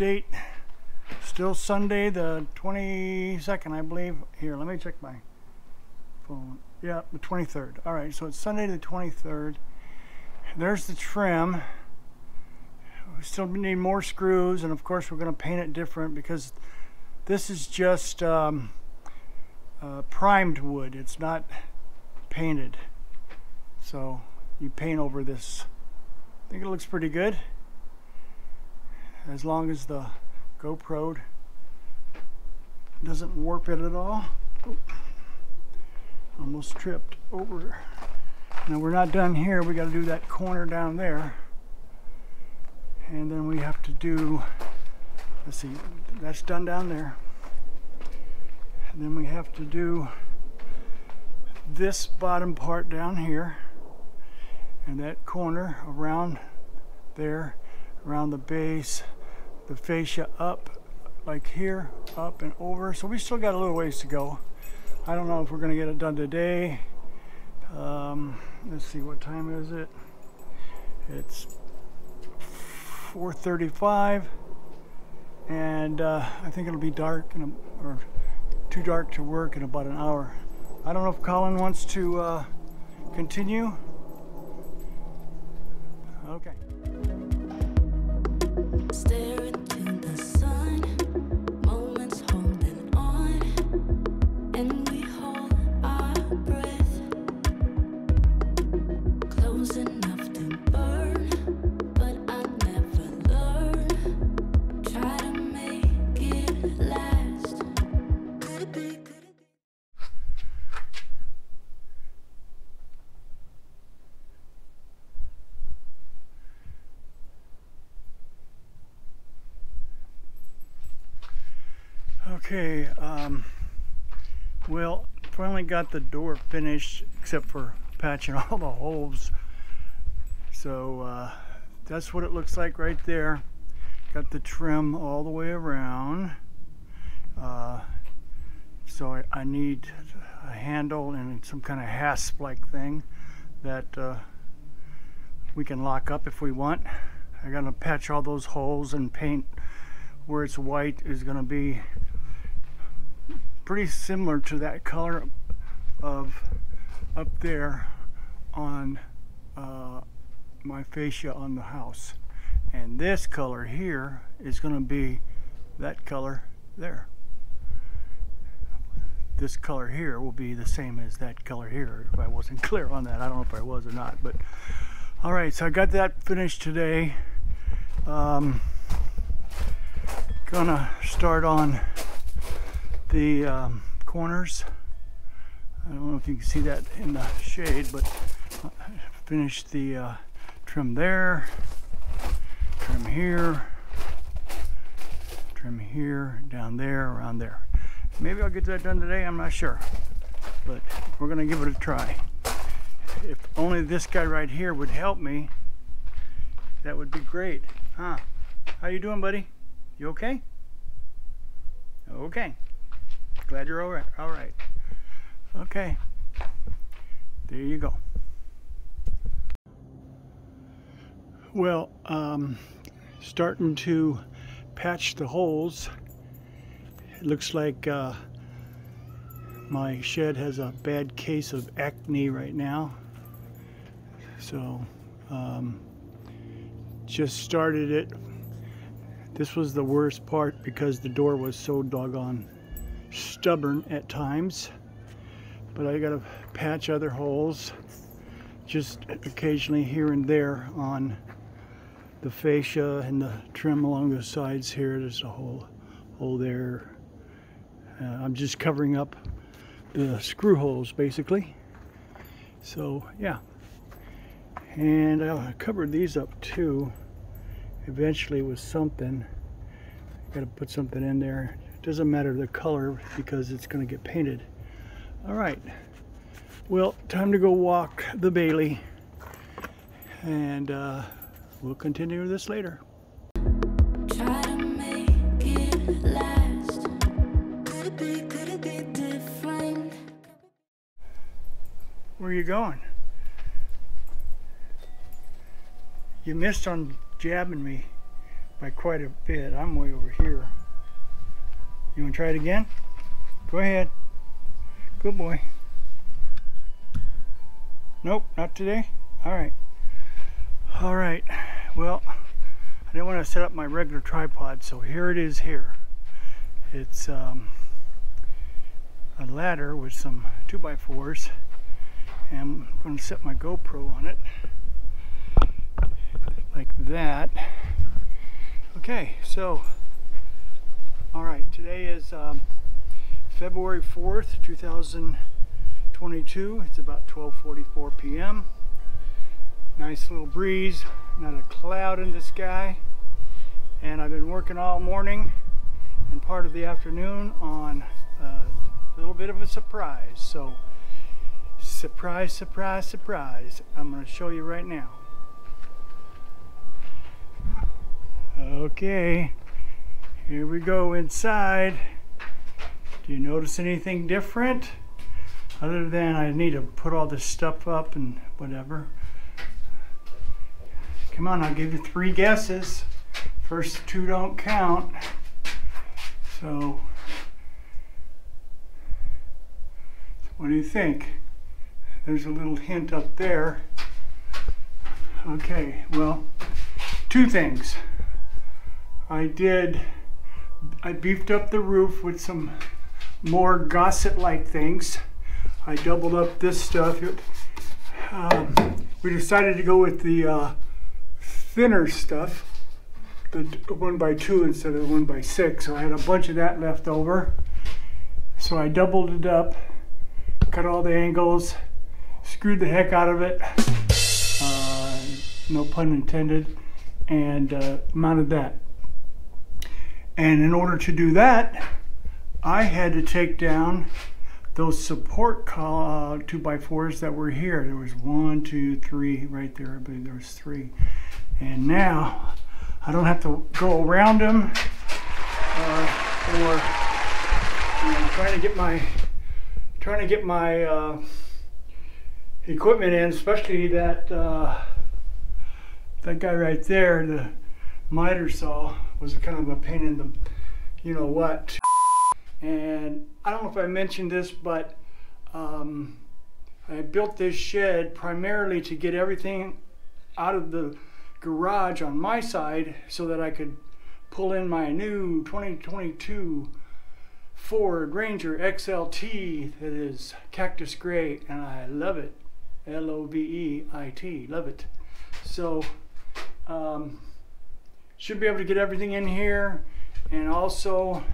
date. Still Sunday the 22nd, I believe. Here, let me check my phone. Yeah, the 23rd. All right, so it's Sunday the 23rd. There's the trim. We still need more screws, and of course we're going to paint it different because this is just um, uh, primed wood. It's not painted. So you paint over this. I think it looks pretty good. As long as the GoPro doesn't warp it at all. Oh, almost tripped over. Now we're not done here. We got to do that corner down there. And then we have to do, let's see, that's done down there. And then we have to do this bottom part down here and that corner around there around the base the fascia up like here up and over. So we still got a little ways to go. I don't know if we're gonna get it done today. Um, let's see what time is it? It's 435 and uh, I think it'll be dark in a, or too dark to work in about an hour. I don't know if Colin wants to uh, continue? Okay Stare into the sun, moments holding on, and we hold our breath. Close enough to burn, but I never learn. Try to make it last. Could it be? Could it be? Okay, um, well, finally got the door finished except for patching all the holes. So uh, that's what it looks like right there. Got the trim all the way around. Uh, so I, I need a handle and some kind of hasp-like thing that uh, we can lock up if we want. I gotta patch all those holes and paint where it's white is gonna be pretty similar to that color of up there on uh, my fascia on the house. And this color here is going to be that color there. This color here will be the same as that color here if I wasn't clear on that. I don't know if I was or not but all right so I got that finished today. Um, gonna start on the um, corners. I don't know if you can see that in the shade, but I finished the uh, trim there, trim here, trim here, down there, around there. Maybe I'll get that done today, I'm not sure. But we're gonna give it a try. If only this guy right here would help me, that would be great. Huh? How you doing, buddy? You okay? Okay. Glad you're all right. All right. Okay. There you go. Well, um, starting to patch the holes. It looks like uh, my shed has a bad case of acne right now. So, um, just started it. This was the worst part because the door was so doggone stubborn at times. But I gotta patch other holes just occasionally here and there on the fascia and the trim along the sides here. There's a hole, hole there. Uh, I'm just covering up the screw holes basically. So yeah. And I covered these up too eventually with something. Got to put something in there. Doesn't matter the color because it's going to get painted. All right. Well, time to go walk the Bailey. And uh, we'll continue this later. Try to make it last. Could it be? Could it be different? Where are you going? You missed on jabbing me by quite a bit. I'm way over here. You want to try it again? Go ahead. Good boy. Nope, not today. All right. All right. Well, I didn't want to set up my regular tripod, so here it is here. It's um, a ladder with some 2x4s. And I'm going to set my GoPro on it like that. Okay, so, all right, today is um, February 4th, 2022. It's about 12.44 p.m. Nice little breeze, not a cloud in the sky. And I've been working all morning and part of the afternoon on uh, a little bit of a surprise. So, surprise, surprise, surprise. I'm going to show you right now. Okay, here we go inside. Do you notice anything different? Other than I need to put all this stuff up and whatever. Come on, I'll give you three guesses. First two don't count. So, what do you think? There's a little hint up there. Okay, well, two things. I did, I beefed up the roof with some more gusset-like things. I doubled up this stuff. It, um, we decided to go with the uh, thinner stuff, the one by two instead of the one by six. So I had a bunch of that left over. So I doubled it up, cut all the angles, screwed the heck out of it, uh, no pun intended, and uh, mounted that. And in order to do that, I had to take down those support uh, two by fours that were here. There was one, two, three right there. I believe there was three. And now I don't have to go around them uh, or you know, trying to get my trying to get my uh, equipment in, especially that uh, that guy right there, the miter saw was kind of a pain in the you know what. And I don't know if I mentioned this, but um, I built this shed primarily to get everything out of the garage on my side so that I could pull in my new 2022 Ford Ranger XLT that is cactus gray and I love it. L-O-V-E-I-T, love it. So, um, should be able to get everything in here and also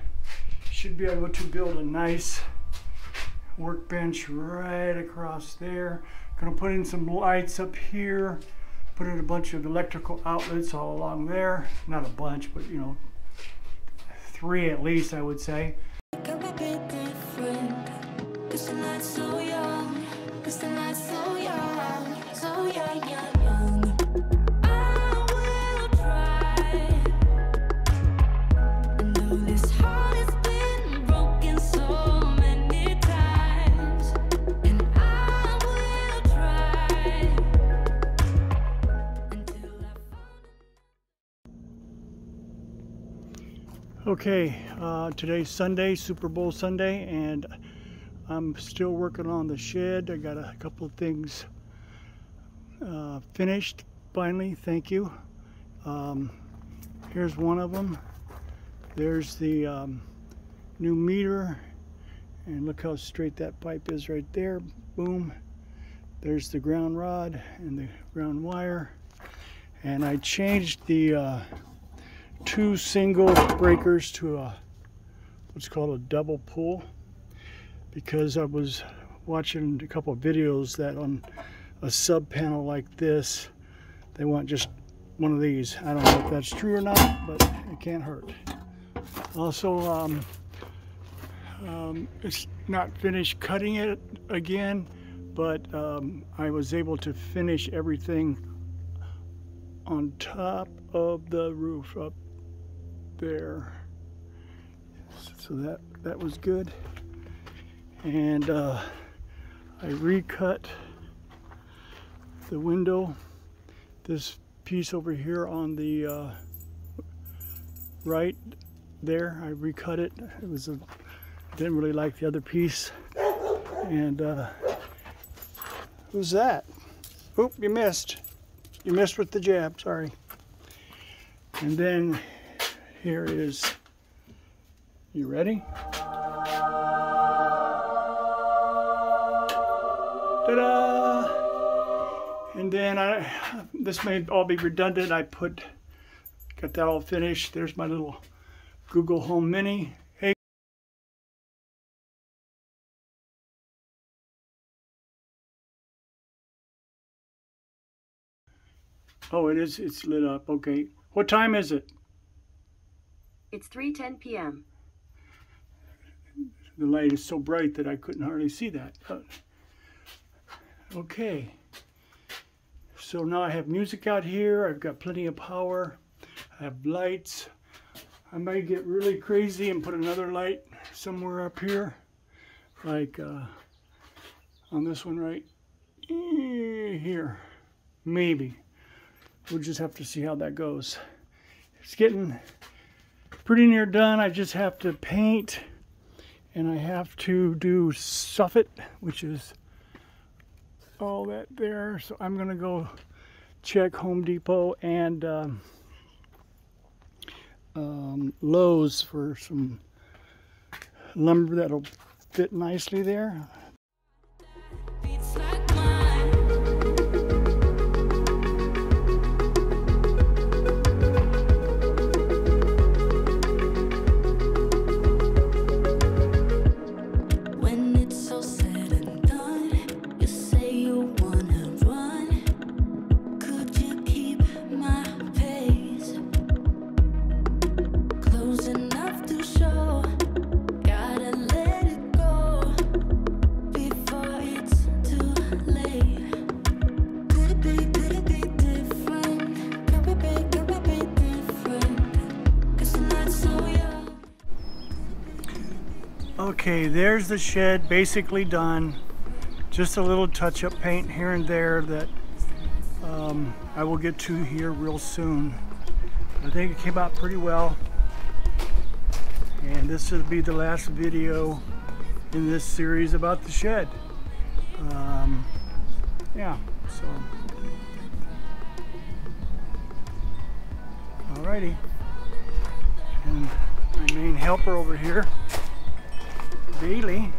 should be able to build a nice workbench right across there. Gonna put in some lights up here, put in a bunch of electrical outlets all along there. Not a bunch, but you know, three at least I would say. Cause the night's so young. Cause the night's Okay, uh, today's Sunday, Super Bowl Sunday, and I'm still working on the shed. I got a couple of things uh, finished finally, thank you. Um, here's one of them. There's the um, new meter, and look how straight that pipe is right there. Boom. There's the ground rod and the ground wire. And I changed the uh, two single breakers to a what's called a double pole because I was watching a couple videos that on a sub panel like this they want just one of these I don't know if that's true or not but it can't hurt also um, um, it's not finished cutting it again but um, I was able to finish everything on top of the roof up there. So that that was good. And uh, I recut the window. This piece over here on the uh, right there. I recut it. It was a didn't really like the other piece, and uh, who's that? Oop, you missed. You missed with the jab. Sorry. And then here is. You ready? Ta-da! And then I, this may all be redundant. I put, got that all finished. There's my little Google Home Mini. Hey. Oh, it is, it's lit up. Okay. What time is it? It's 3:10 p.m. The light is so bright that I couldn't hardly see that. Uh, okay. So now I have music out here. I've got plenty of power. I have lights. I might get really crazy and put another light somewhere up here. Like uh, on this one right here. Maybe. We'll just have to see how that goes. It's getting pretty near done. I just have to paint and I have to do soffit, which is all that there. So I'm gonna go check Home Depot and um, um, Lowe's for some lumber that'll fit nicely there. Okay, there's the shed basically done. Just a little touch-up paint here and there that um, I will get to here real soon. I think it came out pretty well. And this will be the last video in this series about the shed. Um, yeah, so. Alrighty. And my main helper over here. Bailey,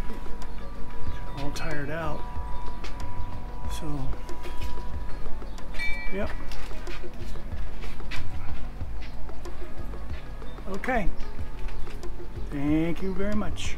all tired out. So, yep. Okay. Thank you very much.